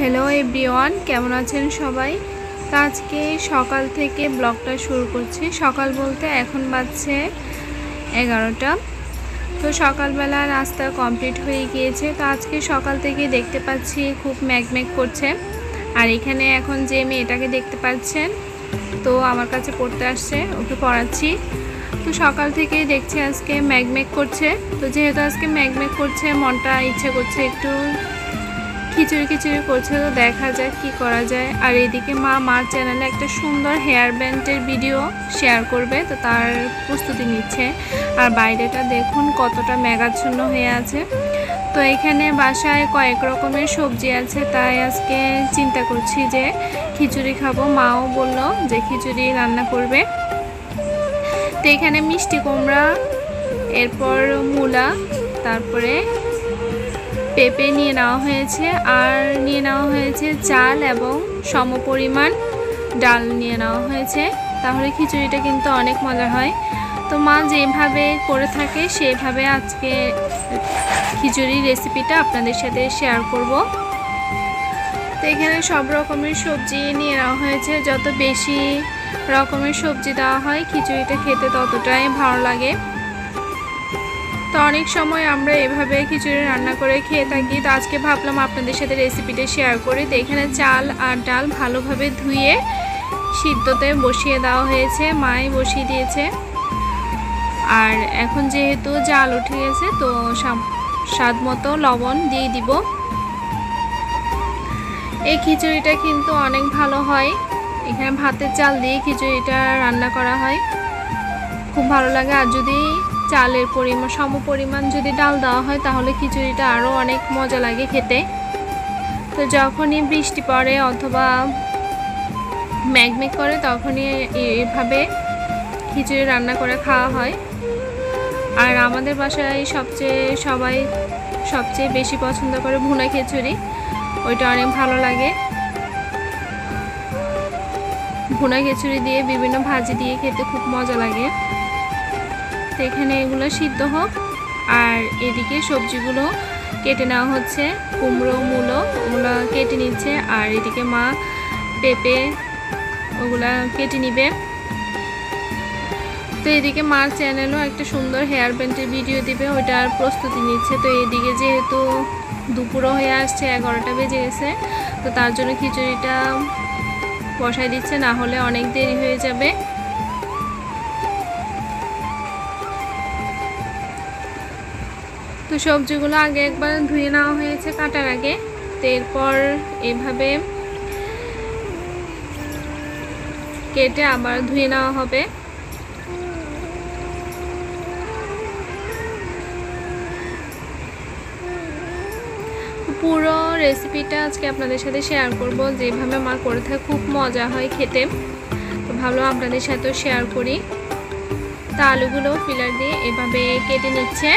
Hello everyone কেমন আছেন সবাই? তো আজকে সকাল থেকে ব্লগটা শুরু করছি। সকাল বলতে এখন বাজছে এগারোটা। তো সকালবেলা নাস্তা কমপ্লিট হয়ে গিয়েছে। তো আজকে সকাল থেকে দেখতে পাচ্ছি খুব ম্যাগম্যাগ করছে। আর এখানে এখন যে মেয়েটাকে দেখতে পাচ্ছেন, তো আমার কাছে পড়তে আসছে, ওকে পড়াচ্ছি। তো সকাল থেকেই দেখছি আজকে ম্যাগম্যাগ করছে। তো যেহেতু আজকে ম্যাগম্যাগ করছে, মনটা ইচ্ছে করছে একটু খিচুড়ি খিচুড়ি করছে, তো দেখা যাক কি করা যায়। আর এদিকে মা মার চ্যানেলে একটা সুন্দর হেয়ার ব্যান্ডের ভিডিও শেয়ার করবে, তো তার প্রস্তুতি নিচ্ছে। আর বাইরেটা দেখুন কতটা মেঘাচ্ছন্ন হয়ে আছে। তো এখানে বাসায় কয়েক রকমের সবজি আছে, তাই আজকে চিন্তা করছি যে খিচুড়ি খাব। মাও বলল যে খিচুড়ি রান্না করবে। তো এখানে মিষ্টি কুমড়া, এরপর মূলা, তারপরে পেঁপে নিয়ে নেওয়া হয়েছে, আর নিয়ে নেওয়া হয়েছে চাল এবং সমপরিমাণ ডাল নিয়ে নেওয়া হয়েছে। তাহলে খিচুড়িটা কিন্তু অনেক মজা হয়। তো মা যেভাবে করে থাকে, সেভাবে আজকে খিচুড়ি রেসিপিটা আপনাদের সাথে শেয়ার করব। তো এখানে সব রকমের সবজি নিয়ে নেওয়া হয়েছে। যত বেশি রকমের সবজি দেওয়া হয়, খিচুড়িটা খেতে ততটাই ভালো লাগে। তো অনেক সময় আমরা এভাবে খিচুড়ি রান্না করে খেয়ে থাকি। তো আজকে ভাবলাম আপনাদের সাথে রেসিপিটা শেয়ার করি। তো এখানে চাল আর ডাল ভালোভাবে ধুয়ে সিদ্ধতে বসিয়ে দেওয়া হয়েছে। মাই বসিয়ে দিয়েছে। আর এখন যেহেতু জাল উঠে গেছে, তো স্বাদ মতো লবণ দিয়ে দিব। এই খিচুড়িটা কিন্তু অনেক ভালো হয়। এখানে ভাতের চাল দিয়ে খিচুড়িটা রান্না করা হয়। খুব ভালো লাগে। আর যদি চালের পরিমাণ সম পরিমাণ যদি ডাল দেওয়া হয়, তাহলে খিচুড়িটা আরও অনেক মজা লাগে খেতে। তো যখনই বৃষ্টি পড়ে অথবা ম্যাগমেগ করে, তখনই এভাবে খিচুড়ি রান্না করে খাওয়া হয়। আর আমাদের বাসায় সবচেয়ে, সবাই সবচেয়ে বেশি পছন্দ করে ভুনা খিচুড়ি। ওইটা অনেক ভালো লাগে। ভুনা খিচুড়ি দিয়ে বিভিন্ন ভাজি দিয়ে খেতে খুব মজা লাগে। তো এখানে এগুলো সিদ্ধ হোক। আর এদিকে সবজিগুলো কেটে নেওয়া হচ্ছে। কুমড়ো, মূলো, ওগুলো কেটে নিচ্ছে। আর এদিকে মা পেঁপে, ওগুলা কেটে নিবে। তো এদিকে মার চ্যানেলও একটা সুন্দর হেয়ার ব্যান্ডের ভিডিও দিবে। ওইটার প্রস্তুতি নিচ্ছে। তো এদিকে যেহেতু দুপুরও হয়ে আসছে, এগারোটা বেজে গেছে, তো তার জন্য খিচুড়িটা বসাই দিচ্ছে। না হলে অনেক দেরি হয়ে যাবে। তো সবজিগুলো আগে একবার ধুয়ে নেওয়া হয়েছে কাটার আগে। তো এরপর এভাবে কেটে আবার ধুয়ে নেওয়া হবে। পুরো রেসিপিটা আজকে আপনাদের সাথে শেয়ার করব। যেভাবে মা করে থাকে খুব মজা হয় খেতে। তো ভালো আপনাদের সাথেও শেয়ার করি। তা আলুগুলো ফিলার দিয়ে এভাবে কেটে নিচ্ছে।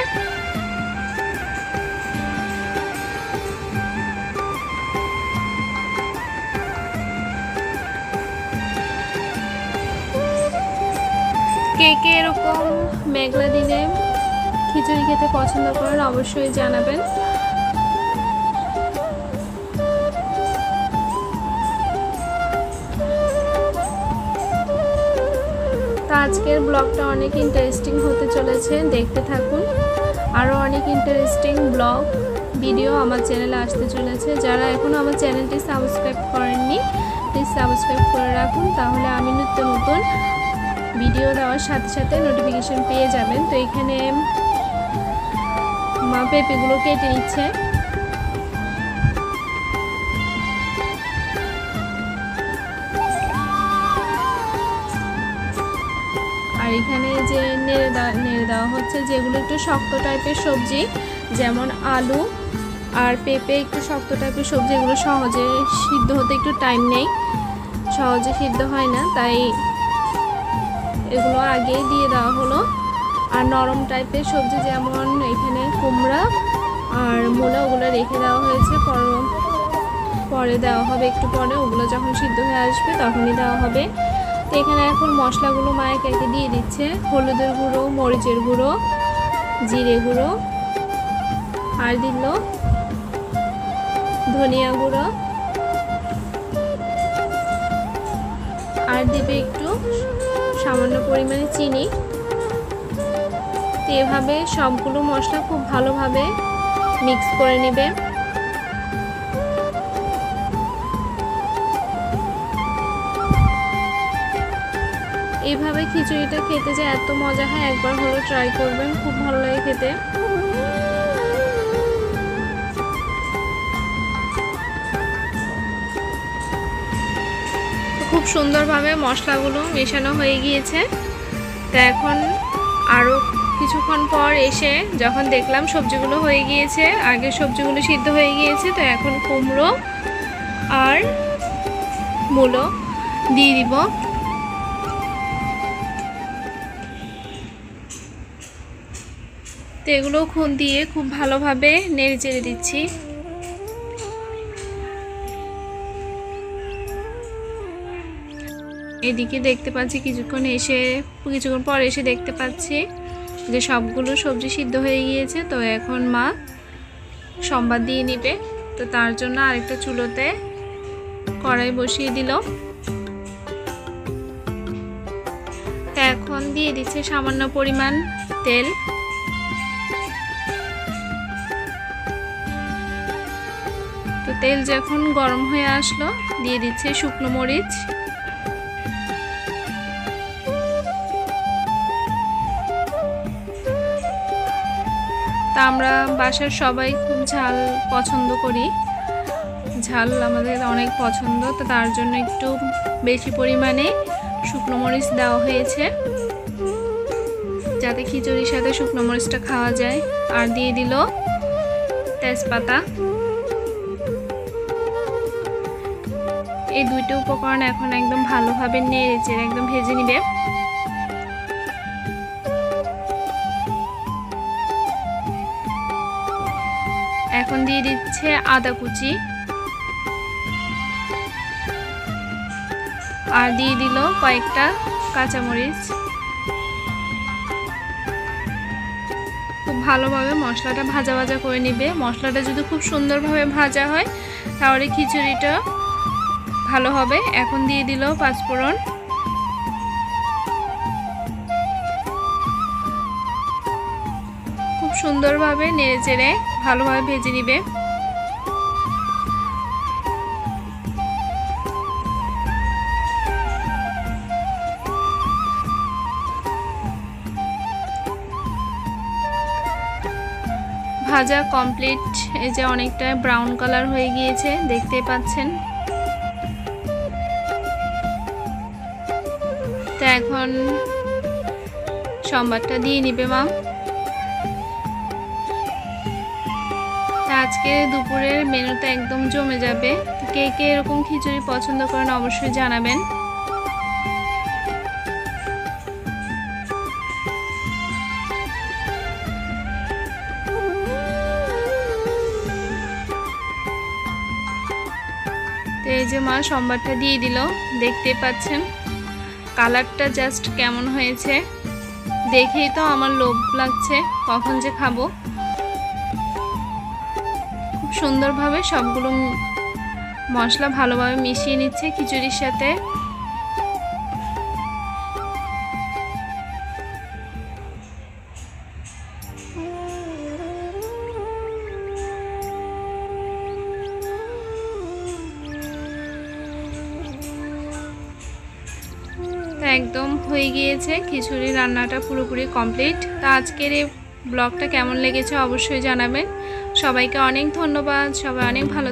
কে কে এরকম মেঘলা দিনে খিচুড়ি খেতে পছন্দ করেন, অবশ্যই জানাবেন। তো আজকের ব্লগটা অনেক ইন্টারেস্টিং হতে চলেছে, দেখতে থাকুন। আরও অনেক ইন্টারেস্টিং ব্লগ ভিডিও আমার চ্যানেলে আসতে চলেছে। যারা এখনও আমার চ্যানেলটি সাবস্ক্রাইব করেননি প্লিজ সাবস্ক্রাইব করে রাখুন। তাহলে আমি নিত্য নতুন ভিডিও দেওয়ার সাথে সাথে নোটিফিকেশন পেয়ে যাবেন। তো এখানে মা পেঁপেগুলো কেটে নিচ্ছে। আর এখানে যে নেড়ে দেওয়া নেড়ে দেওয়া হচ্ছে, যেগুলো একটু শক্ত টাইপের সবজি, যেমন আলু আর পেঁপে একটু শক্ত টাইপের সবজি, এগুলো সহজে সিদ্ধ হতে একটু টাইম নেই। সহজে সিদ্ধ হয় না, তাই এগুলো আগেই দিয়ে দেওয়া হলো। আর নরম টাইপের সবজি যেমন এখানে কুমড়া আর মূলা ওগুলো রেখে দেওয়া হয়েছে। পরে দেওয়া হবে একটু পরে। ওগুলো যখন সিদ্ধ হয়ে আসবে তখনই দেওয়া হবে। তো এখানে এখন মশলাগুলো মায়ে কেকে দিয়ে দিচ্ছে। হলুদের গুঁড়ো, মরিচের গুঁড়ো, জিরে গুঁড়ো, আর দিল ধনিয়া গুঁড়ো। আর দেবে একটু সামান্য পরিমাণে চিনি। তো এভাবে সবগুলো মশলা খুব ভালোভাবে মিক্স করে নেবে। এইভাবে খিচুড়িটা খেতে যে এত মজা হয়, একবার হলো ট্রাই করবেন, খুব ভালো লাগে খেতে। সুন্দরভাবে মশলাগুলো মেশানো হয়ে গিয়েছে। তো এখন আরও কিছুক্ষণ পর এসে যখন দেখলাম সবজিগুলো হয়ে গিয়েছে, আগে সবজিগুলো সিদ্ধ হয়ে গিয়েছে, তো এখন কুমড়ো আর মূলো দিয়ে দিব। তো এগুলো খুন দিয়ে খুব ভালোভাবে নেড়ে চেড়ে দিচ্ছি। এদিকে দেখতে পাচ্ছি কিছুক্ষণ এসে, কিছুক্ষণ পর এসে দেখতে পাচ্ছি যে সবগুলো সবজি সিদ্ধ হয়ে গিয়েছে। তো এখন মা সম্বাদ দিয়ে নিবে। তো তার জন্য আরেকটা চুলোতে কড়াই বসিয়ে দিল। তো এখন দিয়ে দিচ্ছে সামান্য পরিমাণ তেল। তো তেল যখন গরম হয়ে আসলো, দিয়ে দিচ্ছে শুকনো মরিচ। তা আমরা বাসার সবাই খুব ঝাল পছন্দ করি। ঝাল আমাদের অনেক পছন্দ, তো তার জন্য একটু বেশি পরিমাণে শুকনো মরিচ দেওয়া হয়েছে। যাতে খিচুড়ির সাথে শুকনো মরিচটা খাওয়া যায়। আর দিয়ে দিল তেজপাতা। এই দুইটা উপকরণ এখন একদম ভালোভাবে নেড়ে চেড়ে একদম ভেজে নিবে। দিয়ে আদা কুচি। আর দিয়ে দিল কয়েকটা কাঁচামরিচ। খুব ভালোভাবে মশলাটা ভাজা ভাজা করে নিবে। মশলাটা যদি খুব সুন্দরভাবে ভাজা হয়, তাহলে খিচুড়িটা ভালো হবে। এখন দিয়ে দিল পাঁচফোড়ন। খুব সুন্দরভাবে নেড়ে চেড়ে ভালোভাবে ভেজে নিবে। ভাজা কমপ্লিট এই যে অনেকটা ব্রাউন কালার হয়ে গিয়েছে দেখতেই পাচ্ছেন। তো এখন সম্বারটা দিয়ে নিবে মা আজকে দুপুরের মেনুতে একদম জমে যাবে। কে কে এরকম খিচুড়ি পছন্দ করেন অবশ্যই জানাবেন। এই যে মা সম্বারটা দিয়ে দিল, দেখতে পাচ্ছেন? কালারটা জাস্ট কেমন হয়েছে? দেখেই তো আমার লোভ লাগছে, কখন যে খাব? খুব সুন্দরভাবে সবগুলো মশলা ভালোভাবে মিশিয়ে নিচ্ছে খিচুড়ির সাথে। একদম হয়ে গিয়েছে। খিচুড়ি রান্নাটা পুরোপুরি কমপ্লিট তা আজকের এই ব্লগটা কেমন লেগেছে অবশ্যই জানাবেন। সবাইকে অনেক ধন্যবাদ। সবাই অনেক ভালো